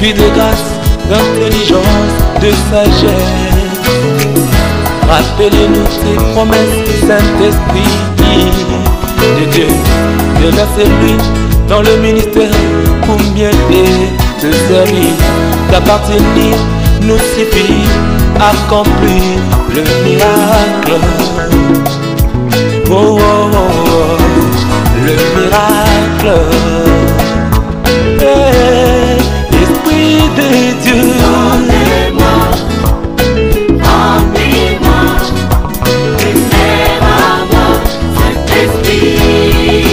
Esprit de grâce, d'intelligence, de sagesse. Rappelez-nous ces promesses, Saint-Esprit de Dieu. Déversez-lui dans le ministère pour bien te servir. Nous suffit, accomplir le miracle. Oh, oh, Que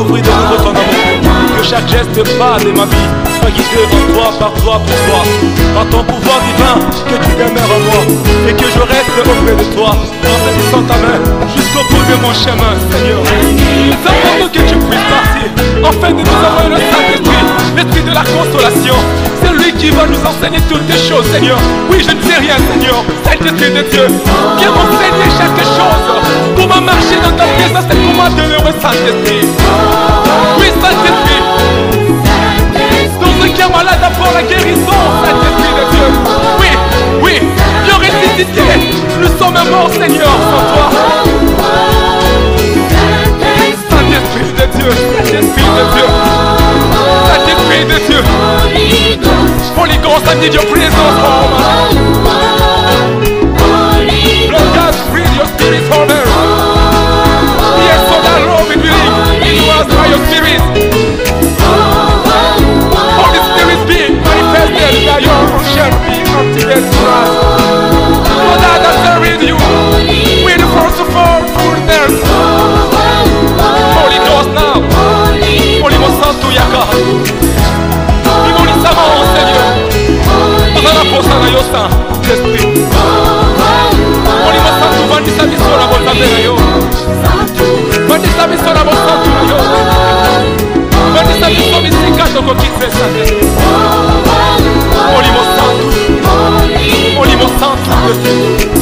Que chaque geste pas de ma vie soit guidé en toi, par toi, pour toi. Par ton pouvoir divin, que tu demeures en moi. Et que je reste auprès de toi. En saisissant ta main jusqu'au bout de mon chemin, Seigneur. Nous apportons que tu puisses partir. Afin de nous envoyer le Saint-Esprit, l'Esprit de la consolation. C'est lui qui va nous enseigner toutes les choses, Seigneur. Oui, je ne sais rien, Seigneur. Saint-Esprit de Dieu, viens m'enseigner chaque chose. Comment marcher dans ta présence et comment demeurer Saint-Esprit. Oui, Saint-Esprit. Dans qui est malade, apporte la guérison, Saint-Esprit de Dieu. Oui, oui, viens ressusciter. Nous sommes morts, Seigneur, sans toi. Saint-Esprit de Dieu, Saint-Esprit de Dieu. Saint-Esprit de Dieu. Holy Ghost, I need your presence. Lord God, breathe your spirit on kobebisa esprit molimo santu bandisa biso na bosanze na yo bandisa biso na bosantu na yo bandisa biso bisika tokoki pesa te molimo santu molimo santu esprit